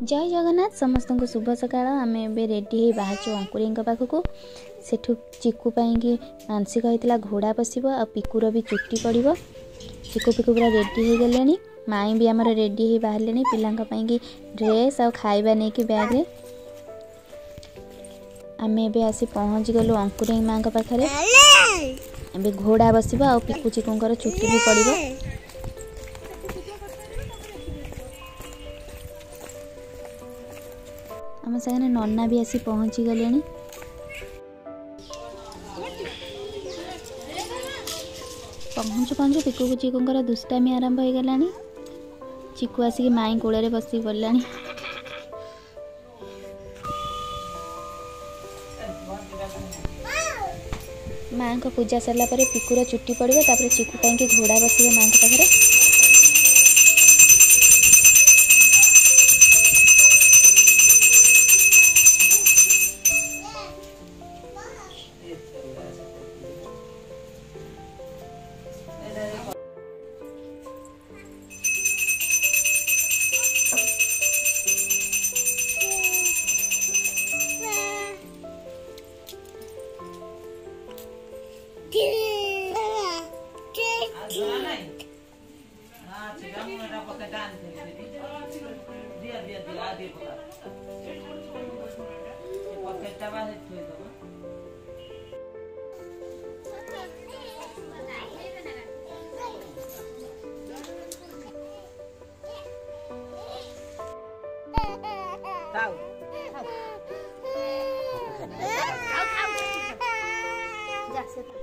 ଜୟ ଜଗନ୍ନାଥ ସମସ୍ତଙ୍କୁ ଶୁଭ ସକାଳ ଆମେ ଏବେ ରେଡ଼ି ହେଇ ବାହାରିଛୁ ଅଙ୍କୁରୀଙ୍କ ପାଖକୁ ସେଠୁ ଚିକୁ ପାଇଁକି ମାନସିକ ହେଇଥିଲା ଘୋଡ଼ା ବସିବ ଆଉ ପିକୁର ବି ଚୁଟି ପଡ଼ିବ ଚିକୁ ପିକୁ ପୁରା ରେଡ଼ି ହେଇଗଲେଣି ମାଇଁ ବି ଆମର ରେଡ଼ି ହେଇ ବାହାରିଲେଣି ପିଲାଙ୍କ ପାଇଁକି ଡ୍ରେସ୍ ଆଉ ଖାଇବା ନେଇକି ବ୍ୟାଗ୍ରେ ଆମେ ଏବେ ଆସି ପହଞ୍ଚିଗଲୁ ଅଙ୍କୁରୀ ମାଆଙ୍କ ପାଖରେ ଏବେ ଘୋଡ଼ା ବସିବ ଆଉ ପିକୁ ଚିକୁଙ୍କର ଚୁଟି ବି ପଡ଼ିବ ଆମ ସାଙ୍ଗରେ ନନା ବି ଆସି ପହଞ୍ଚି ଗଲେଣି ପହଞ୍ଚୁ ପହଞ୍ଚୁ ପିକୁକୁ ଚିକୁଙ୍କର ଦୁଷ୍ଟାମି ଆରମ୍ଭ ହେଇଗଲାଣି ଚିକୁ ଆସିକି ମାଇଁ କୋଳରେ ବସି ପଡ଼ିଲାଣି ମାଆଙ୍କ ପୂଜା ସରିଲା ପରେ ପିକୁର ଚୁଟି ପଡ଼ିବ ତାପରେ ଚିକୁ ପାଇଁକି ଘୋଡ଼ା ବସିବ ମାଆଙ୍କ ପାଖରେ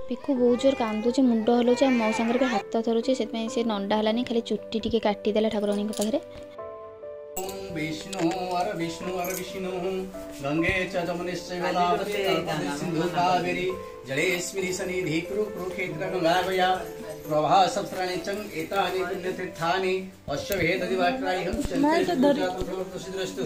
ପିକୁ ବହୁତ ଜୋର କାନ୍ଦୁଛି ମୁଣ୍ଡ ହଲାଉଛି ଆଉ ମୋ ସାଙ୍ଗରେ ବି ହାତ ଧରୁଛି ସେଥିପାଇଁ ସେ ନଣ୍ଡା ହେଲାନି ଖାଲି ଚୁଟି ଟିକେ କାଟିଦେଲା ଠାକୁରାଣୀଙ୍କ ପାଖରେ विष्णु अर विष्णु अर विष्णु। गंगे च सिंधु सिन्धु कावेरी जलेश्वरी सनिधि कुरु कुरुक्षेत्र गङ्गावया प्रभा सप्तराणि च एतानि पुण्यतीर्थानि अस्य भेददिवाक्रायहं चन्द्रस्तु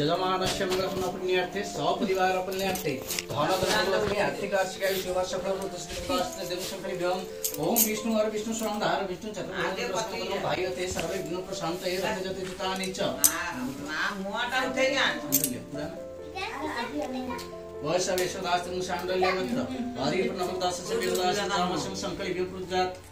यजमानस्य मङ्गलपुण्य पुण्यार्थे सपरिवार पुण्यार्थे धनधनलक्ष्मी आर्थिकार्षिकाय शिवसफलप्रतिष्ठितवास्ते देवशङ्करिभ्यम् ॐ विष्णु हर विष्णु स्वामधार विष्णु चतुर्भुज भायते, सर्वे विघ्न प्रशान्त रजति चितानि च। मुआटा उठे ज्ञान वर्ष विश्वदास वर्षवेशदास्तं शाण्डल्यमन्त्र हरिप्रणवदासस्य वेददासं रामसं सङ्कल्प्यपुजात् शिवसङ्गमस्तु पूर्णाङ्ग पूर्णवासितं गदास्तं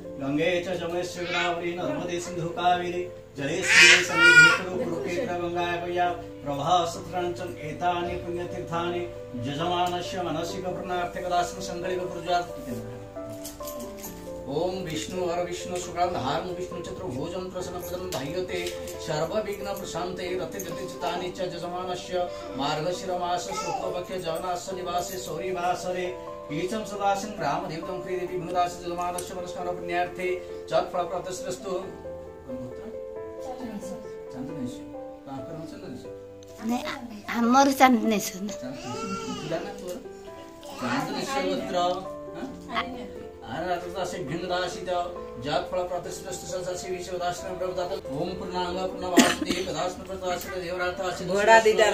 गंगे च जमुनेश्वर गोदावरी नर्मदे सिंधु कावेरी जलेस्मिन् सन्निधि कुरु कुरुक्षेत्र ओम विष्णु, हर विष्णु शुक्लां धारं विष्णु चतुर्भुजं प्रसन्नप्रदं धायते, सर्वविघ्न प्रशान्ते रतिजति चितानि च यजमानस्य, मार्गशिरमास शुक्लपक्षे जगन्नाथ निवासे सौरिवासरे ईचम सदाशिं रामदेवतं ह्रीदेवी गुणदास जलमादस्य मनस्मरण पुण्यार्थे चत्फल प्राप्तस्तु हमर चांदने सुन घोड़ा दीदार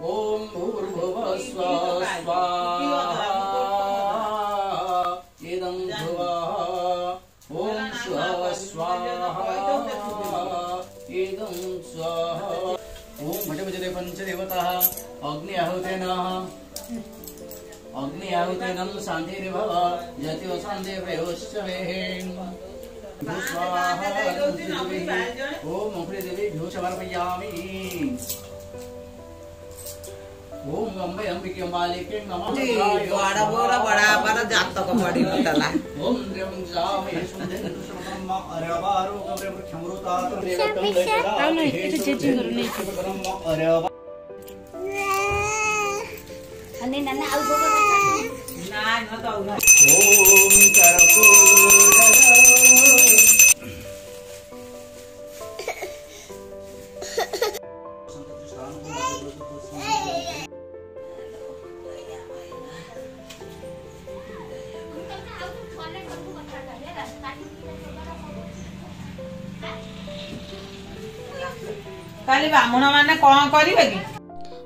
ॐ भूर्भुवः स्वः स्वाहा। इदं ध्रुवः ॐ स्वः स्वाहा इदं स्वाहा। ॐ भटभजते पञ्चदेवताः अग्नि आहुतेनः अग्नि आहुतेनं शान्तिर्भव यति शान्ति प्रयोश्च वेः स्वाहा ॐ मुखदेवी ಓಂ ಅಂಬೆ ಅಂಬಿಕೆ ಮಾಲಿಕೆ ನಮಃ ಬಡ ಬೋರ ಬಡ ಬರ ಜಾತಕ ಮಾಡಿ ಅಂತಲ್ಲ ಓಂ ದ್ರವಂ ಜಾಮೇ ಸುಂದರ ಸುಬ್ರಹ್ಮ ಅರವಾರೋಗ ಬ್ರಹ್ಮೃತಾತ ರೇವತಂ ದೇವತಾ ಆನು ಇದು ಜೇಜಿಂಗರು ನೇ ಬ್ರಹ್ಮ ಅರವ ಅನ್ನೆ ನನ್ನ ಅಲ್ಬೋಗ ನಾ ನಾ ತಾವು ಓಂ ಕರಪೂರ କାଲି ବ୍ରାହ୍ମଣ ମାନେ କଣ କରିବେ କି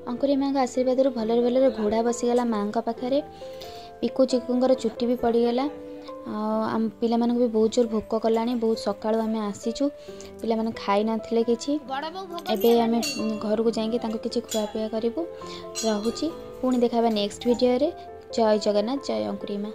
ଅଙ୍କୁରୀ ମାଙ୍କ ଆଶୀର୍ବାଦରୁ ଭଲରେ ଭଲରେ ଘୋଡ଼ା ବସିଗଲା ମାଙ୍କ ପାଖରେ ପିକୁ ଚିକୁଙ୍କର ଚୁଟି ବି ପଡ଼ିଗଲା ଆଉ ଆମ ପିଲାମାନଙ୍କୁ ବି ବହୁତ ଜୋର ଭୋକ କଲାଣି ବହୁତ ସକାଳୁ ଆମେ ଆସିଛୁ ପିଲାମାନେ ଖାଇ ନଥିଲେ କିଛି ଏବେ ଆମେ ଘରକୁ ଯାଇକି ତାଙ୍କୁ କିଛି ଖୁଆପିଆ କରିବୁ ରହୁଛି ପୁଣି ଦେଖାହେବା ନେକ୍ସଟ ଭିଡ଼ିଓରେ ଜୟ ଜଗନ୍ନାଥ ଜୟ ଅଙ୍କୁରୀ ମା